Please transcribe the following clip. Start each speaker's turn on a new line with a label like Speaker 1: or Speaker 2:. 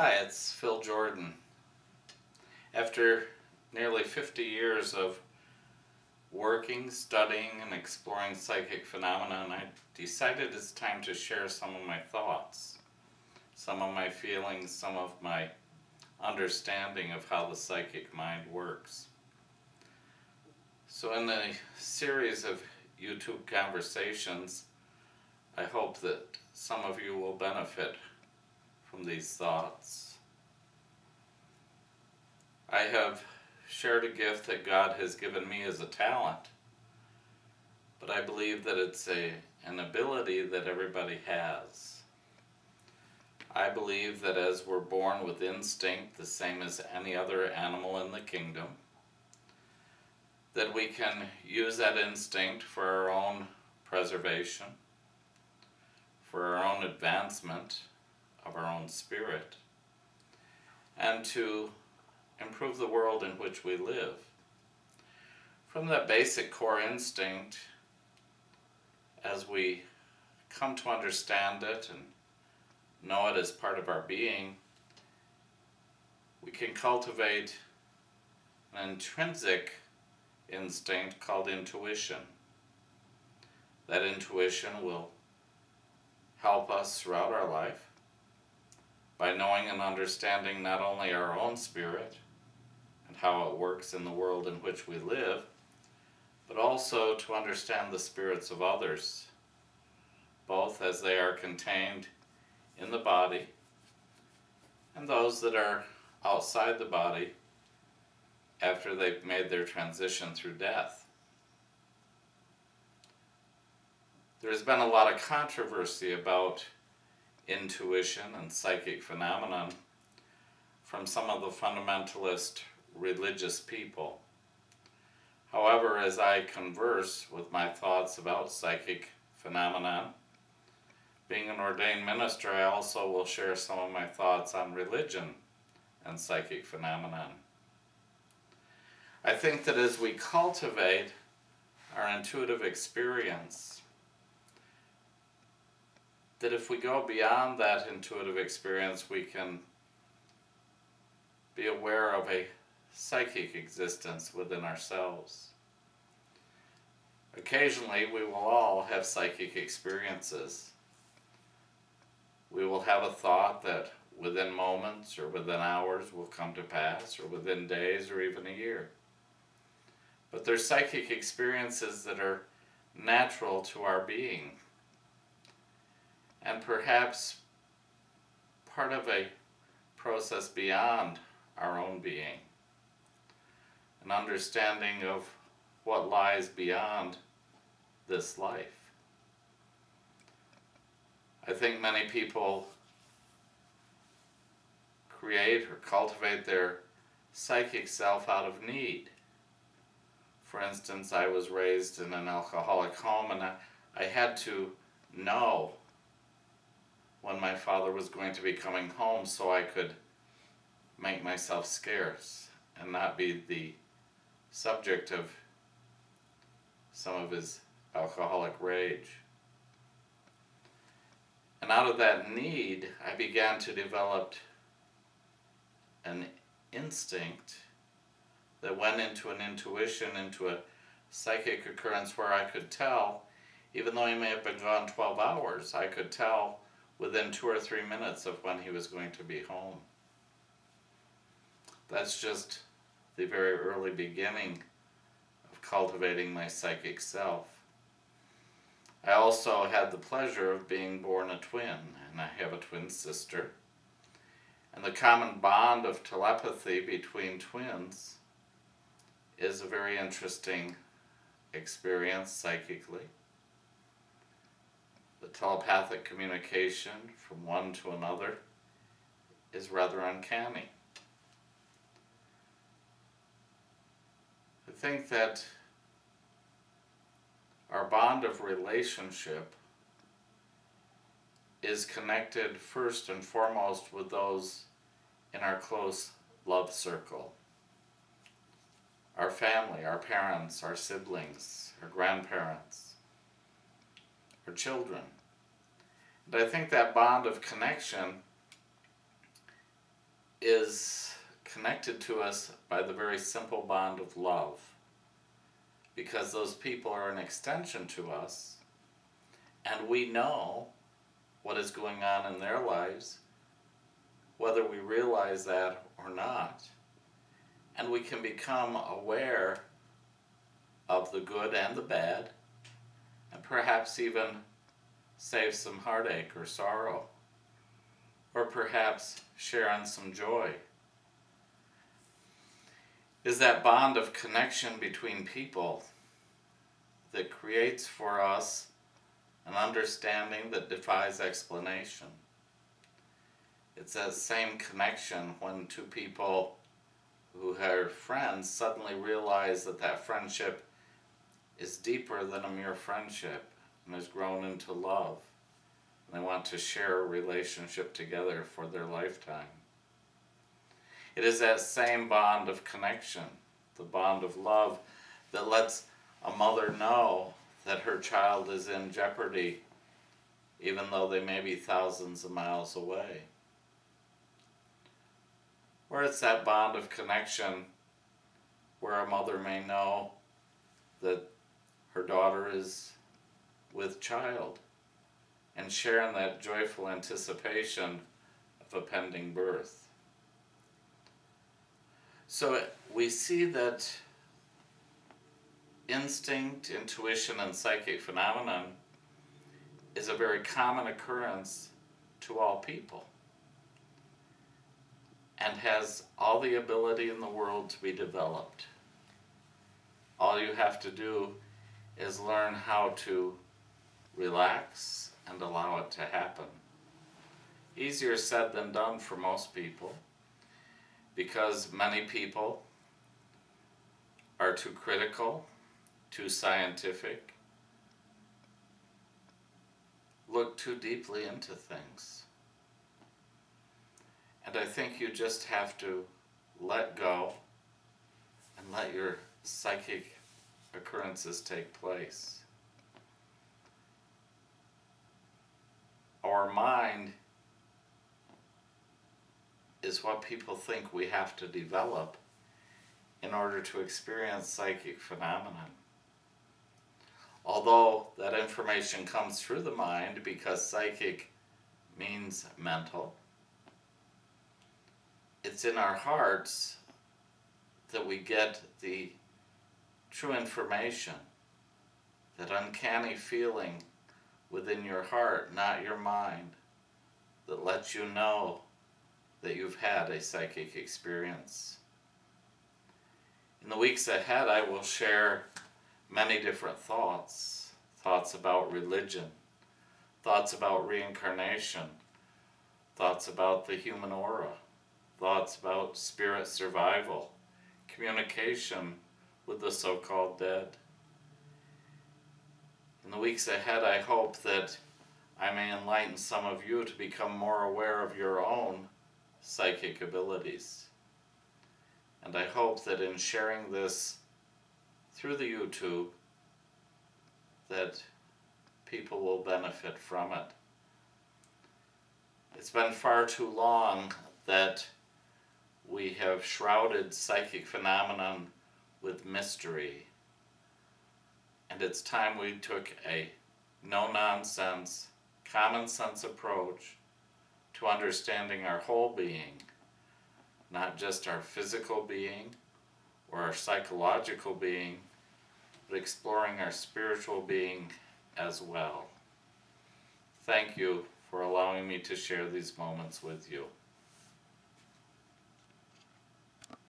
Speaker 1: Hi, it's Phil Jordan. After nearly 50 years of working, studying, and exploring psychic phenomena, I decided it's time to share some of my thoughts, some of my feelings, some of my understanding of how the psychic mind works. So in the series of YouTube conversations, I hope that some of you will benefit from these thoughts. I have shared a gift that God has given me as a talent, but I believe that it's a, an ability that everybody has. I believe that as we're born with instinct, the same as any other animal in the kingdom, that we can use that instinct for our own preservation, for our own advancement of our own spirit, and to improve the world in which we live. From that basic core instinct, as we come to understand it and know it as part of our being, we can cultivate an intrinsic instinct called intuition. That intuition will help us throughout our life by knowing and understanding not only our own spirit and how it works in the world in which we live, but also to understand the spirits of others, both as they are contained in the body and those that are outside the body after they've made their transition through death. There's been a lot of controversy about intuition and psychic phenomenon from some of the fundamentalist religious people. However, as I converse with my thoughts about psychic phenomenon, being an ordained minister, I also will share some of my thoughts on religion and psychic phenomenon. I think that as we cultivate our intuitive experience, that if we go beyond that intuitive experience, we can be aware of a psychic existence within ourselves. Occasionally, we will all have psychic experiences. We will have a thought that within moments or within hours will come to pass, or within days or even a year. But they're psychic experiences that are natural to our being and perhaps part of a process beyond our own being. An understanding of what lies beyond this life. I think many people create or cultivate their psychic self out of need. For instance, I was raised in an alcoholic home and I, I had to know when my father was going to be coming home so I could make myself scarce and not be the subject of some of his alcoholic rage. And out of that need, I began to develop an instinct that went into an intuition, into a psychic occurrence where I could tell, even though he may have been gone 12 hours, I could tell within two or three minutes of when he was going to be home. That's just the very early beginning of cultivating my psychic self. I also had the pleasure of being born a twin, and I have a twin sister. And the common bond of telepathy between twins is a very interesting experience psychically the telepathic communication from one to another is rather uncanny. I think that our bond of relationship is connected first and foremost with those in our close love circle. Our family, our parents, our siblings, our grandparents children. And I think that bond of connection is connected to us by the very simple bond of love. Because those people are an extension to us, and we know what is going on in their lives, whether we realize that or not. And we can become aware of the good and the bad, and perhaps even save some heartache or sorrow, or perhaps share in some joy. Is that bond of connection between people that creates for us an understanding that defies explanation. It's that same connection when two people who are friends suddenly realize that that friendship is deeper than a mere friendship and has grown into love. And they want to share a relationship together for their lifetime. It is that same bond of connection, the bond of love, that lets a mother know that her child is in jeopardy, even though they may be thousands of miles away. Or it's that bond of connection where a mother may know that her daughter is with child and share in that joyful anticipation of a pending birth. So we see that instinct, intuition, and psychic phenomenon is a very common occurrence to all people and has all the ability in the world to be developed. All you have to do is learn how to relax and allow it to happen. Easier said than done for most people because many people are too critical, too scientific, look too deeply into things. And I think you just have to let go and let your psychic occurrences take place. Our mind is what people think we have to develop in order to experience psychic phenomenon. Although that information comes through the mind because psychic means mental, it's in our hearts that we get the true information, that uncanny feeling within your heart, not your mind, that lets you know that you've had a psychic experience. In the weeks ahead, I will share many different thoughts thoughts about religion, thoughts about reincarnation, thoughts about the human aura, thoughts about spirit survival, communication with the so called dead. In the weeks ahead, I hope that I may enlighten some of you to become more aware of your own psychic abilities. And I hope that in sharing this through the YouTube that people will benefit from it. It's been far too long that we have shrouded psychic phenomenon with mystery. And it's time we took a no nonsense, common sense approach to understanding our whole being, not just our physical being or our psychological being, but exploring our spiritual being as well. Thank you for allowing me to share these moments with you.